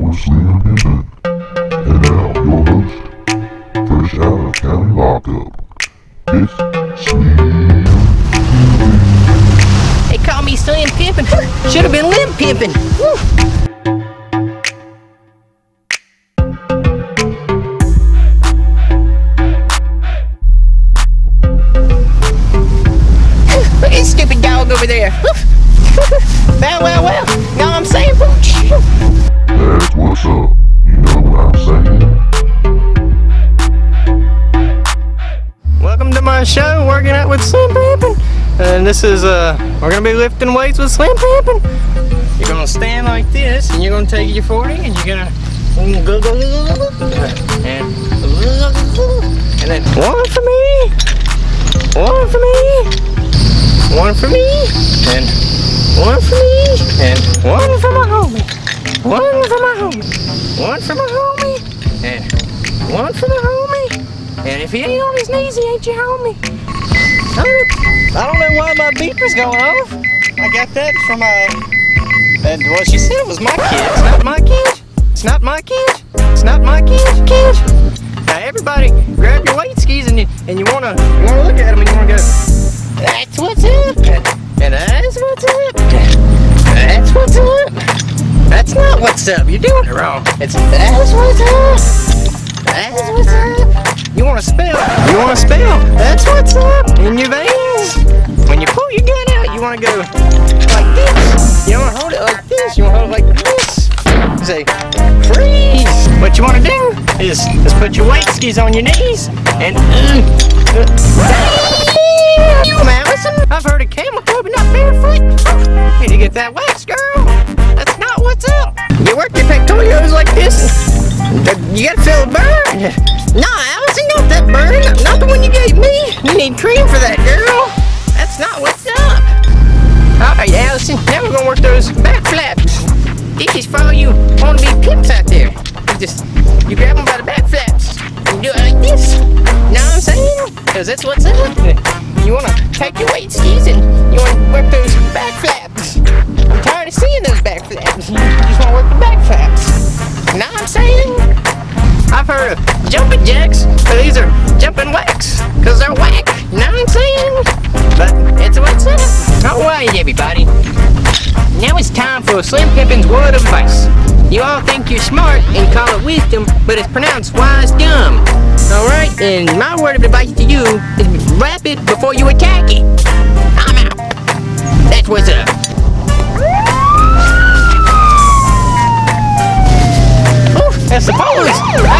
with Slim Pimpin'. And now, your host, fresh out of county lockup, it's Slim They call me Slim Pimpin'. Should have been Limp Pimpin'. Woo. Stupid dog over there. well, well, well. With Slim Pimpin'. And this is, uh, we're gonna be lifting weights with Slim Pimpin'. You're gonna stand like this, and you're gonna take your 40, and you're gonna go, go, go, go, go, go, and, and then one for me, one for me, one for me, and one for me, and one for my homie, one for my homie, one for my homie, and one for the homie. And if he ain't on his knees, he ain't your homie. I don't know why my beeper's going off. I got that from uh, and well, she said it was my kid. It's not my kid. It's not my kid. It's not my kid. Kid. Now everybody, grab your weight skis and you and you wanna you wanna look at them and you wanna go. That's what's up. And that's what's up. That's what's up. That's not what's up. You're doing it wrong. It's that's what's up. That's what's up. You want to spell? You want to spell? That's what's up in your veins. When you pull your gun out, you want to go like this. You want to hold it like this. You want to hold it like this. Say, freeze. What you want to do is, is put your weight skis on your knees and. Uh, uh, Damn, Allison. I've heard of camel toe, but not barefoot. Need to get that wax, girl. That's not what's up. You work your pectorals like this. You gotta feel the burn. Need cream for that, girl. That's not what's up. Oh, Alright, Allison, now we're gonna work those back flaps. This is for all you wanna be pimps out there. You just, you grab them by the back flaps. and do it like this. Know what I'm saying? Cause that's what's up. You wanna pack your weight skis and you wanna work those back flaps. I'm tired of seeing those back flaps. You just wanna work the back flaps. Know what I'm saying? I've heard of jumping jacks, but these are jumping whacks, cause they're whack. Slim Pimpin's word of advice. You all think you're smart and call it wisdom, but it's pronounced wise dumb. Alright, and my word of advice to you is wrap it before you attack it. I'm out. That's what's up. Ooh, I suppose